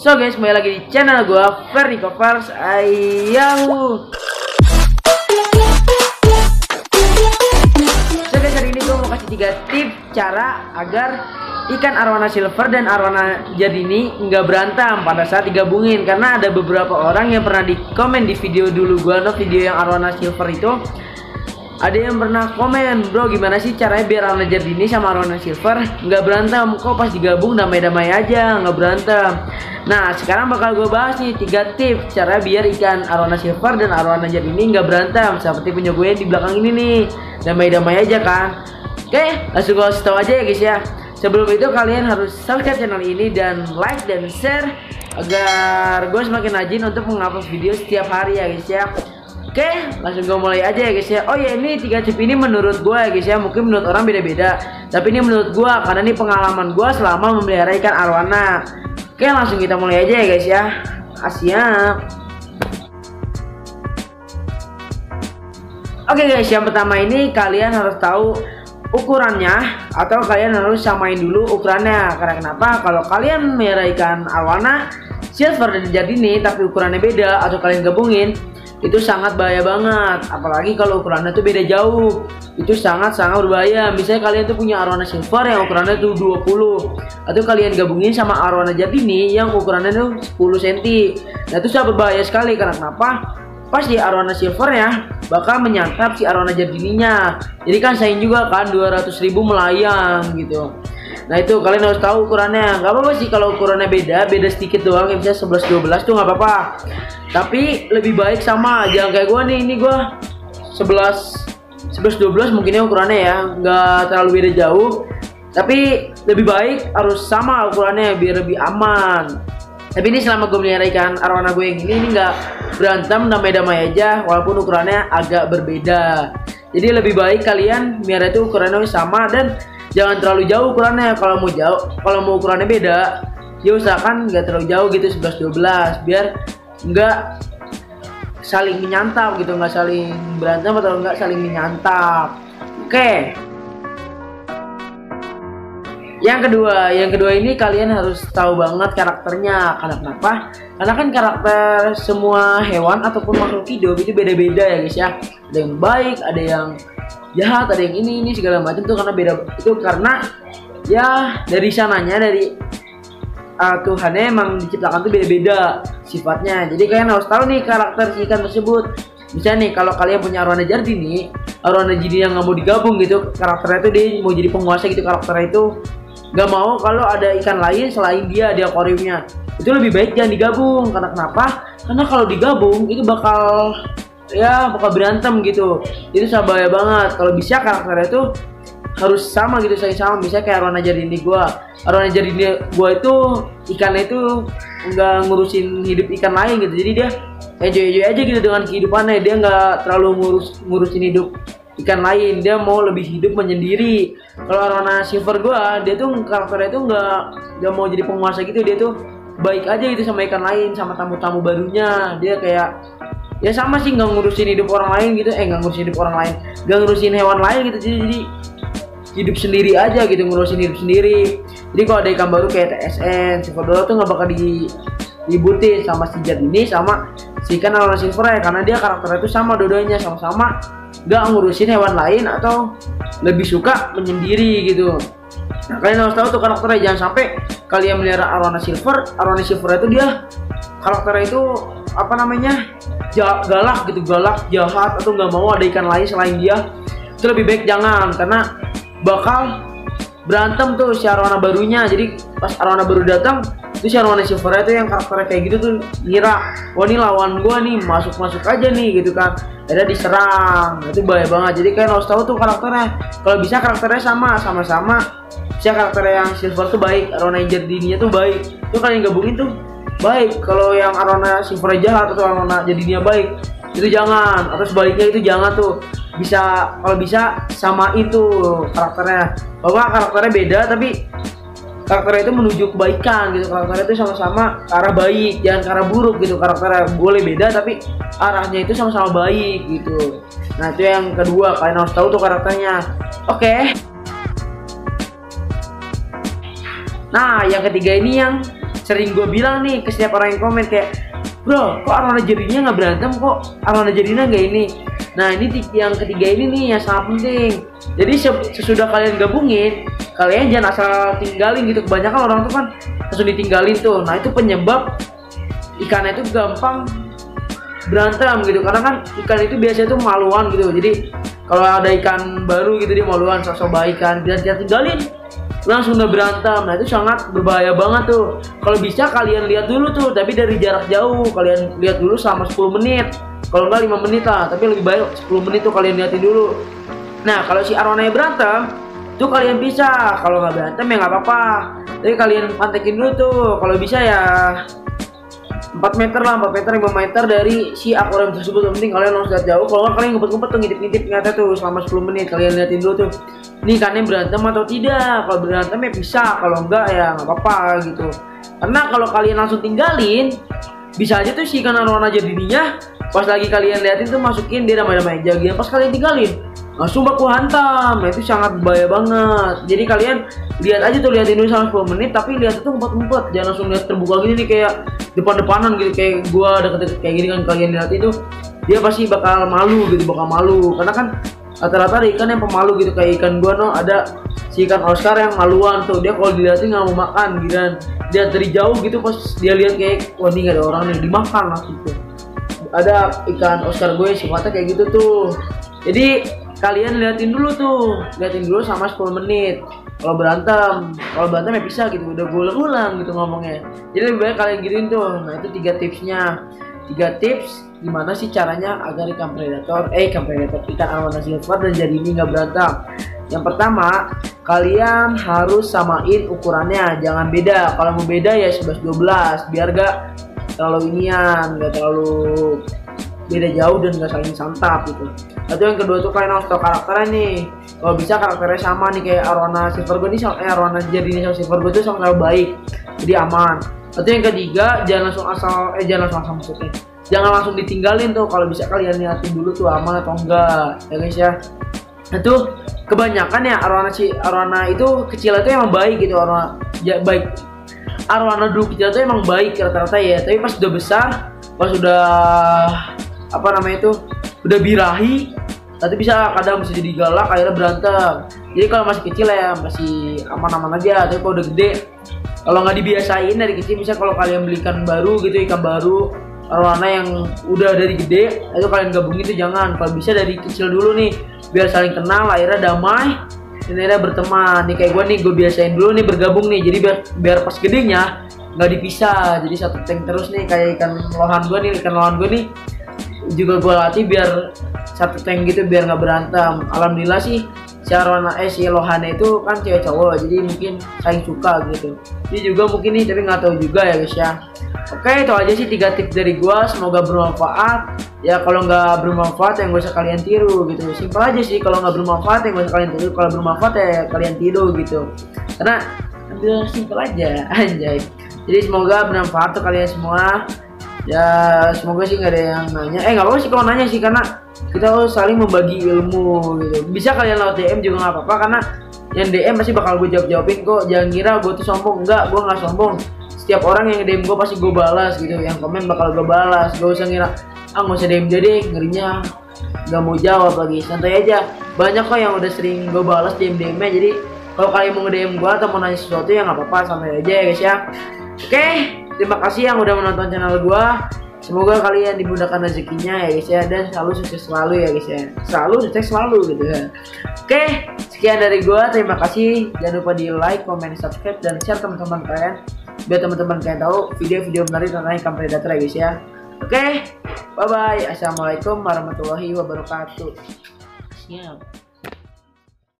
So guys, kembali lagi di channel gue Ferry Covers Ayahu So guys, hari ini gue mau kasih tiga tips cara agar ikan arwana silver dan arwana jadini nggak berantem. Pada saat digabungin karena ada beberapa orang yang pernah di komen di video dulu gue no video yang arwana silver itu ada yang pernah komen bro gimana sih caranya biar arwana jadini sama arwana silver nggak berantem? Kok pas digabung damai-damai aja nggak berantem? Nah sekarang bakal gue bahas nih tiga tips cara biar ikan arwana silver dan arwana jadini nggak berantem. Seperti punya gue di belakang ini nih? Damai-damai aja kan oke langsung gue kasih tau aja ya guys ya. Sebelum itu kalian harus subscribe channel ini dan like dan share agar gue semakin rajin untuk mengupload video setiap hari ya guys ya Oke, langsung gue mulai aja ya guys ya. Oh ya ini tiga chip ini menurut gue ya guys ya. Mungkin menurut orang beda-beda. Tapi ini menurut gue karena ini pengalaman gue selama memelihara ikan arwana. Oke, langsung kita mulai aja ya guys ya. Asyap. Oke guys, yang pertama ini kalian harus tahu ukurannya atau kalian harus samain dulu ukurannya. Karena kenapa? Kalau kalian merah ikan arwana silver dan jadi nih tapi ukurannya beda atau kalian gabungin itu sangat bahaya banget. Apalagi kalau ukurannya tuh beda jauh. Itu sangat sangat berbahaya. Misalnya kalian tuh punya arwana silver yang ukurannya tuh 20 atau kalian gabungin sama arwana jadini yang ukurannya tuh 10 cm nah itu sangat berbahaya sekali. Karena kenapa? Pas di arwana silvernya bakal menyantap si arwana jadininya jadi kan sayang juga kan 200 ribu melayang gitu Nah itu kalian harus tahu ukurannya. Gak apa-apa sih kalau ukurannya beda, beda sedikit doang. Ya bisa 11 12 tuh nggak apa-apa. Tapi lebih baik sama. Jangan kayak gue nih, ini gue 11 11 12 mungkinnya ukurannya ya, nggak terlalu beda jauh. Tapi lebih baik harus sama ukurannya biar lebih aman. Tapi ini selama gue melihara arwana gue yang ini ini nggak berantem damai-damai aja walaupun ukurannya agak berbeda. Jadi lebih baik kalian melihara itu ukurannya sama dan jangan terlalu jauh ukurannya. Kalau mau jauh kalau mau ukurannya beda ya usahakan nggak terlalu jauh gitu 11 12 biar nggak saling menyantap gitu nggak saling berantem atau nggak saling menyantap. Oke. Yang kedua yang kedua ini kalian harus tahu banget karakternya. Karena kenapa? Karena kan karakter semua hewan ataupun makhluk hidup itu beda-beda ya guys ya. Ada yang baik ada yang jahat ada yang ini ini segala macam tuh karena beda itu karena ya dari sananya dari uh, Tuhannya emang diciptakan tuh beda-beda sifatnya. Jadi kalian harus tahu nih karakter si ikan tersebut. Misalnya nih kalau kalian punya arwana jadi nih arwana jadi yang nggak mau digabung gitu karakternya tuh dia mau jadi penguasa gitu karakternya itu nggak mau kalau ada ikan lain selain dia di akuariumnya. Itu lebih baik jangan digabung karena kenapa? Karena kalau digabung itu bakal ya bakal berantem gitu. Itu bahaya banget. Kalau bisa karakternya itu harus sama gitu saya sama. Bisa kayak arwana jadi ini gua. Arwana jadi ini gua itu ikannya itu nggak ngurusin hidup ikan lain gitu. Jadi dia enjoy enjoy aja gitu dengan kehidupannya. Dia nggak terlalu ngurus ngurusin hidup ikan lain. Dia mau lebih hidup menyendiri. Kalau arwana silver gua dia tuh karakternya itu nggak nggak mau jadi penguasa gitu. Dia tuh baik aja gitu sama ikan lain sama tamu-tamu barunya. Dia kayak ya sama sih nggak ngurusin hidup orang lain gitu. Eh nggak ngurusin hidup orang lain. Nggak ngurusin hewan lain gitu. Jadi, jadi hidup sendiri aja gitu ngurusin hidup sendiri. Jadi kalau ada ikan baru kayak TSN silver dollar tuh nggak bakal di dibutin sama si Jet ini sama si ikan arwana silver ya. Karena dia karakternya itu sama dua-duanya sama-sama. Nggak ngurusin hewan lain atau lebih suka menyendiri gitu. Nah kalian harus tahu tuh karakternya. Jangan sampai kalian melihara arwana silver arwana silver itu dia karakternya itu apa namanya galak gitu galak jahat atau nggak mau ada ikan lain selain dia itu lebih baik jangan karena bakal berantem tuh si arwana barunya. Jadi pas arwana baru datang itu si arwana silver itu yang karakternya kayak gitu tuh ngira wah ini lawan gua nih masuk masuk aja nih gitu kan. Ada diserang itu bahaya banget. Jadi kalian harus tahu tuh karakternya kalau bisa karakternya sama sama-sama. Si karakter yang silver tuh baik arwana yang jadinya tuh baik. Itu kalian gabungin tuh baik kalau yang arwana silver jahat atau arwana jadinya baik itu jangan. Atau sebaliknya itu jangan tuh. Bisa kalau bisa sama itu karakternya. Bahwa karakternya beda tapi karakternya itu menuju kebaikan gitu. Karakternya itu sama-sama arah baik jangan ke arah buruk gitu. Karakternya boleh beda tapi arahnya itu sama-sama baik gitu. Nah itu yang kedua. Kalian harus tahu tuh karakternya. Oke. Okay. nah yang ketiga ini yang sering gue bilang nih ke setiap orang yang komen kayak bro kok Arwana jadinya nggak berantem kok? Arwana jadinya nggak ini? Nah ini yang ketiga ini nih yang sangat penting. Jadi sesudah kalian gabungin kalian jangan asal tinggalin gitu. Kebanyakan orang tuh kan langsung ditinggalin tuh. Nah itu penyebab ikan itu gampang berantem gitu. Karena kan ikan itu biasanya tuh maluan gitu. Jadi kalau ada ikan baru gitu dia maluan sosok baik kan dia tinggalin langsung udah berantem. Nah itu sangat berbahaya banget tuh. Kalau bisa kalian lihat dulu tuh tapi dari jarak jauh. Kalian lihat dulu selama 10 menit. Kalau enggak 5 menit lah tapi lebih baik 10 menit tuh kalian liatin dulu. Nah kalau si Arwana berantem tuh kalian bisa. Kalau nggak berantem ya nggak apa-apa. Tapi kalian pantekin dulu tuh. Kalau bisa ya 4 meter lah 4 meter 5 meter dari si akuarium tersebut. Yang penting kalian harus lihat jauh. Kalau kalian ngumpet-ngumpet tuh ngintip-ngintip. Nyata tuh selama 10 menit kalian liatin dulu tuh. Ini ikannya berantem atau tidak? Kalau berantem ya bisa kalau enggak ya nggak apa-apa gitu. Karena kalau kalian langsung tinggalin bisa aja tuh si ikan arwana jadinya pas lagi kalian liatin tuh masukin dia damai-damai jaga pas kalian tinggalin langsung baku hantam. Nah itu sangat bahaya banget. Jadi kalian lihat aja tuh liatin dulu selama 10 menit tapi lihat itu ngumpet-ngumpet jangan langsung lihat terbuka gini nih kayak depan-depanan gitu kayak gua deket-deket kayak gini kan kalian lihat itu dia pasti bakal malu gitu bakal malu. Karena kan rata-rata ikan yang pemalu gitu kayak ikan gua no. Ada si ikan Oscar yang maluan tuh. Dia kalau dilihatin nggak mau makan gitu kan. Dia dari jauh gitu pas dia lihat kayak wah ini gak ada orang nih dimakan lah gitu ada ikan Oscar gue sifatnya kayak gitu tuh. Jadi kalian liatin dulu tuh. Liatin dulu sama 10 menit. Kalau berantem kalau berantem ya bisa gitu. Udah gue ulang gitu ngomongnya. Jadi lebih baik kalian gituin tuh. Nah itu tiga tipsnya. Tiga tips gimana sih caranya agar ikan predator eh ikan predator ikan arowana silver dan jadi ini nggak berantem? Yang pertama kalian harus samain ukurannya. Jangan beda. Kalau mau beda ya 11 12 biar gak terlalu inian gak terlalu beda jauh dan gak saling santap gitu. Atau yang kedua tuh kalian harus tahu karakternya nih. Kalau bisa karakternya sama nih kayak Arwana Silver Gold. Ini eh, Arwana jadi ini sama Silver Gold itu sama-sama baik jadi aman. Atau yang ketiga jangan langsung asal eh jangan langsung asal maksudnya. Jangan langsung ditinggalin tuh kalau bisa kalian liatin dulu tuh aman atau enggak ya guys ya. Itu kebanyakan ya arwana si arwana itu kecil itu emang baik gitu arwana ya, baik. Arwana dulu kecil itu emang baik rata-rata ya tapi pas udah besar pas udah apa namanya itu udah birahi nanti bisa kadang bisa jadi galak akhirnya berantem. Jadi kalau masih kecil ya masih aman-aman aja tapi kalau udah gede kalau nggak dibiasain dari kecil bisa kalau kalian belikan baru gitu ikan baru arwana yang udah dari gede itu kalian gabung itu jangan. Kalau bisa dari kecil dulu nih biar saling kenal akhirnya damai dan akhirnya berteman. Nih kayak gue nih gue biasain dulu nih bergabung nih. Jadi biar biar pas gedenya nggak dipisah. Jadi satu tank terus nih kayak ikan lohan gue nih ikan lohan gue nih juga gue latih biar satu tank gitu biar nggak berantem. Alhamdulillah sih si Arwana eh si Lohane itu kan cewek cowok jadi mungkin saling suka gitu. Ini juga mungkin nih tapi nggak tahu juga ya guys ya. Oke itu aja sih tiga tips dari gue semoga bermanfaat. Ya kalau nggak bermanfaat yang gak usah kalian tiru gitu. Simpel aja sih kalau nggak bermanfaat yang gak usah kalian tiru. Kalau bermanfaat ya kalian tiru gitu. Karena ambil simpel aja anjay. Jadi semoga bermanfaat tuh kalian semua ya semoga sih nggak ada yang nanya. Eh nggak apa-apa sih kalau nanya sih karena kita harus saling membagi ilmu gitu. Bisa kalian lewat DM juga nggak apa-apa karena yang DM pasti bakal gue jawab jawabin kok. Jangan ngira gue tuh sombong. Enggak gue nggak sombong. Setiap orang yang DM gue pasti gue balas gitu. Yang komen bakal gue balas. Gak usah ngira ah nggak usah DM jadi ngerinya. Nggak mau jawab lagi. Santai aja. Banyak kok yang udah sering gue balas DM DM jadi kalau kalian mau nge-DM gue atau mau nanya sesuatu ya nggak apa-apa. Santai aja ya guys ya. Oke? okay? Terima kasih yang udah menonton channel gua. Semoga kalian dimudahkan rezekinya ya guys ya. Dan selalu sukses selalu ya guys ya. Selalu sukses selalu gitu ya. Oke sekian dari gua. Terima kasih. Jangan lupa di like comment subscribe dan share teman-teman kalian. Biar teman-teman kalian tahu video-video menarik tentang ikan predator ya guys ya. Oke bye bye assalamualaikum warahmatullahi wabarakatuh. Siap